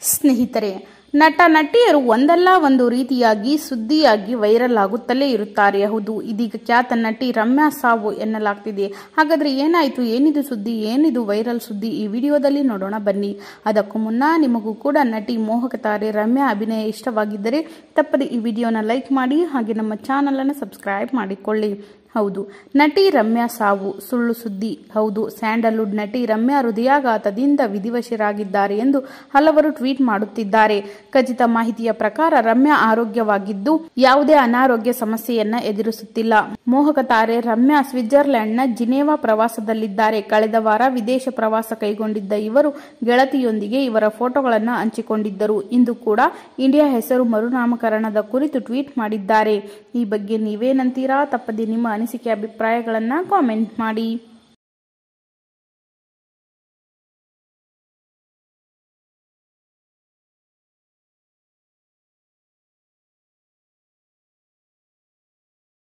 ಸ್ನೇಹಿತರೆ, ನಟ ನಟಿಯರು ಒಂದಲ್ಲ ಒಂದು ರೀತಿಯಾಗಿ ಸುದ್ದಿಯಾಗಿ ವೈರಲ್ ಆಗುತ್ತಲೇ ಇರುತ್ತಾರೆ. ಹೌದು, ಇದೀಗ ಖ್ಯಾತ ನಟಿ ರಮ್ಯಾ ಸಾವು ಎನ್ನಲಾಗ್ತಿದೆ. ಹಾಗಾದ್ರೆ ಏನಾಯ್ತು? ಏನಿದು ಸುದ್ದಿ? ಏನಿದು ವೈರಲ್ ಸುದ್ದಿ? ಈ ವಿಡಿಯೋದಲ್ಲಿ ನೋಡೋಣ, ಬನ್ನಿ. ಅದಕ್ಕೂ ಮುನ್ನ ನಿಮಗೂ ಕೂಡ ನಟಿ ಮೋಹಕ ತಾರೆ ರಮ್ಯಾ ಅಭಿನಯ ಇಷ್ಟವಾಗಿದ್ದರೆ ತಪ್ಪದೆ ಈ ವಿಡಿಯೋನ ಲೈಕ್ ಮಾಡಿ ಹಾಗೆ ನಮ್ಮ ಚಾನಲನ್ನು ಸಬ್ಸ್ಕ್ರೈಬ್ ಮಾಡಿಕೊಳ್ಳಿ. ಹೌದು. ನಟಿ ರಮ್ಯಾ ಸಾವು, ಸುಳ್ಳು ಸುದ್ದಿ. ಹೌದು, ಸ್ಯಾಂಡಲ್ವುಡ್ ನಟಿ ರಮ್ಯಾ ಹೃದಯಾಘಾತದಿಂದ ವಿಧಿವಶರಾಗಿದ್ದಾರೆ ಎಂದು ಹಲವರು ಟ್ವೀಟ್ ಮಾಡುತ್ತಿದ್ದಾರೆ. ಖಚಿತ ಮಾಹಿತಿಯ ಪ್ರಕಾರ ರಮ್ಯಾ ಆರೋಗ್ಯವಾಗಿದ್ದು, ಯಾವುದೇ ಅನಾರೋಗ್ಯ ಸಮಸ್ಯೆಯನ್ನ ಎದುರಿಸುತ್ತಿಲ್ಲ. ಮೋಹಕ ತಾರೆ ರಮ್ಯಾ ಸ್ವಿಟ್ಜರ್ಲೆಂಡ್ನ ಜಿನೇವಾ ಪ್ರವಾಸದಲ್ಲಿದ್ದಾರೆ. ಕಳೆದ ವಾರ ವಿದೇಶ ಪ್ರವಾಸ ಕೈಗೊಂಡಿದ್ದ ಇವರು ಗೆಳತಿಯೊಂದಿಗೆ ಇವರ ಫೋಟೋಗಳನ್ನು ಹಂಚಿಕೊಂಡಿದ್ದರು. ಇಂದು ಕೂಡ ಇಂಡಿಯಾ ಹೆಸರು ಮರುನಾಮಕರಣದ ಕುರಿತು ಟ್ವೀಟ್ ಮಾಡಿದ್ದಾರೆ. ಈ ಬಗ್ಗೆ ನೀವೇನಂತೀರಾ? ತಪ್ಪದೆ ನಿಮ್ಮ ಅನಿಸಿಕೆ ಅಭಿಪ್ರಾಯಗಳನ್ನು ಕಾಮೆಂಟ್ ಮಾಡಿ.